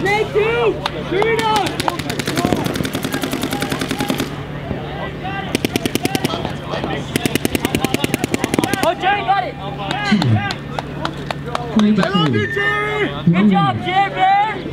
Snake two! Dorito! Oh, Jerry got it! Play I love you. Jerry. Good job, Jerry!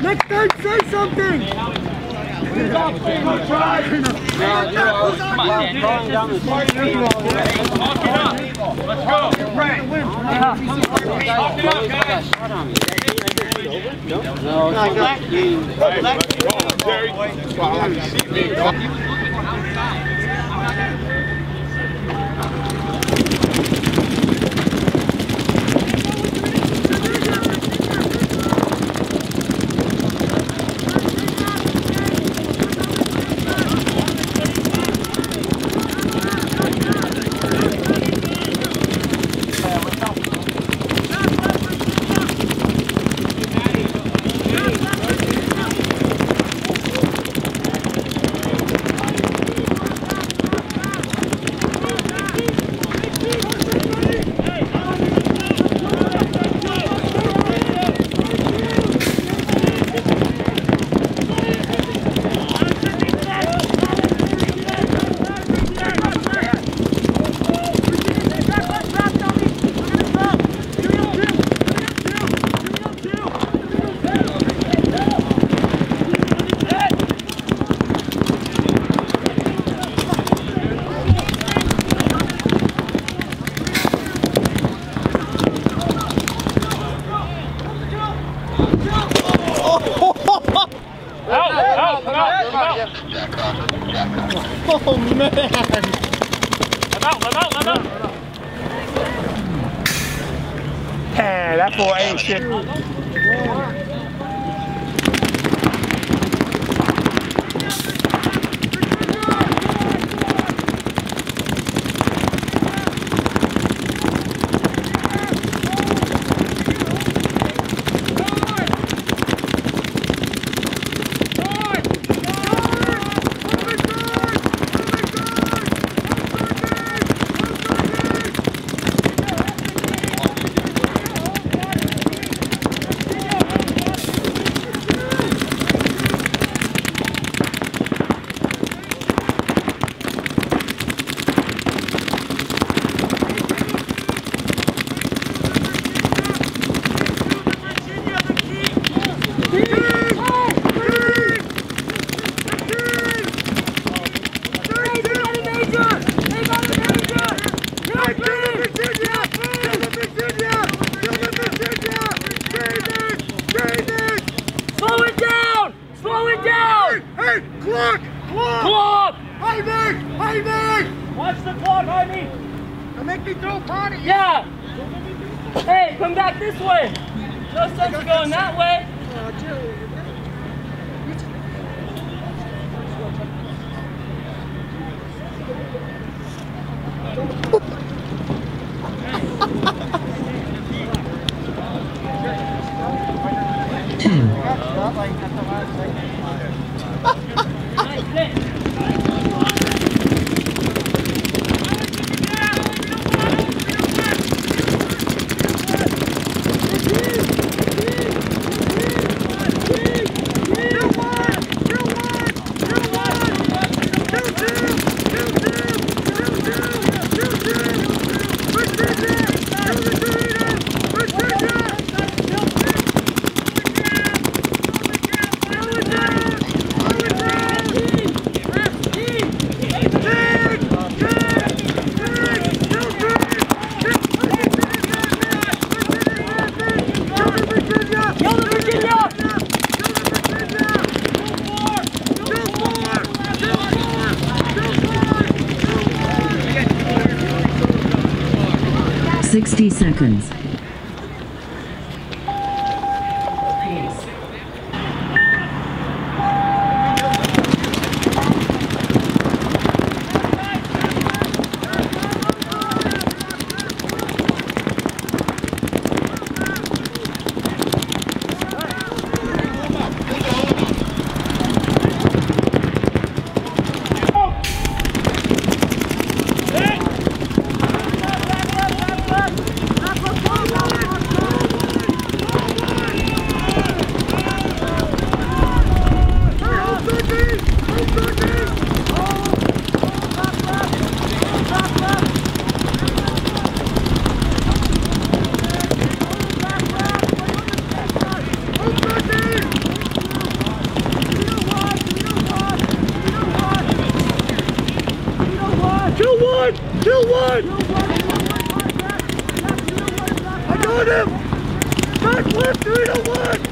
Next time, say something. Good job, Jerry! Come on, Dan. Going down the. Talk it up. Let's go. Talk it up, guys. No, it's not. Let's go, Jerry. Out, out, come out, come out. Oh, man. Let out, let out, let out. Man, that boy ain't shit. Slow it down! Slow it down! Hey, clock! Clock! Clock! Ivy! Ivy! Watch the clock, Ivy! Don't make me throw a party! Yeah! Hey, come back this way! No sense of going that way! 60 seconds. one! Kill one! I got him! Back left, 3 1!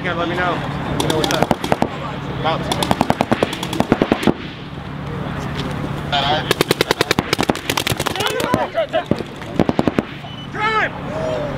weekend, let me know. Let me know what's up. Bounce. Drive!